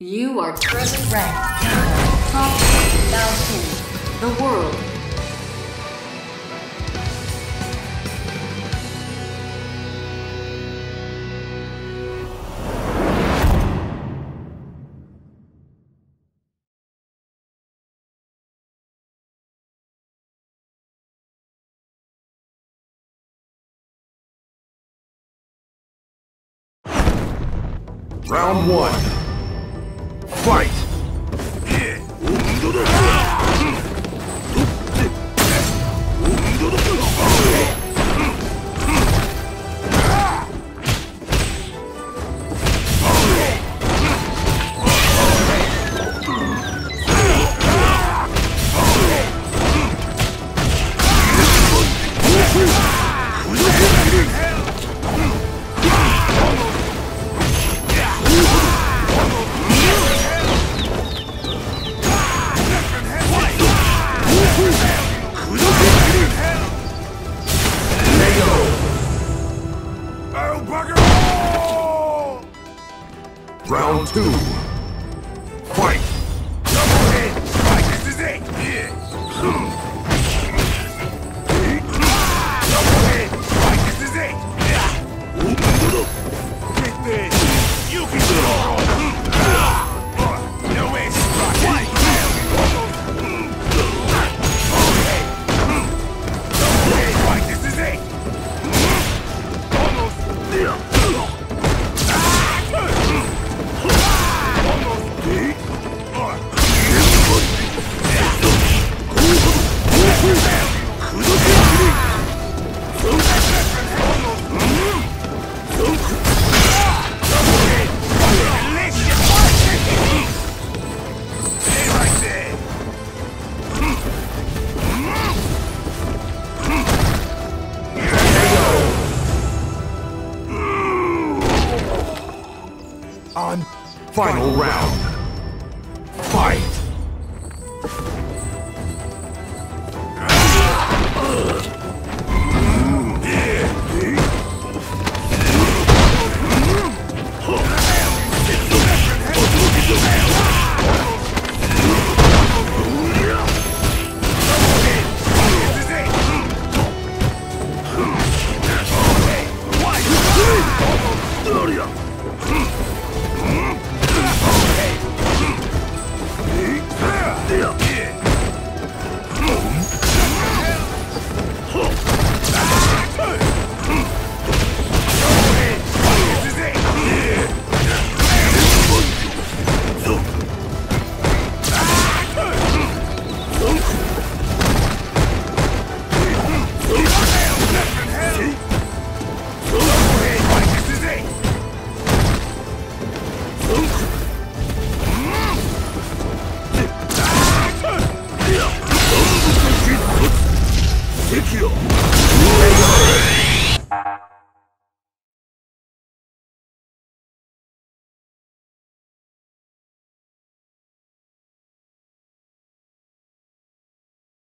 You are present rank. Top 10,000. The world. Round one. Fight! Round two. On final round. Fight! 敵よ。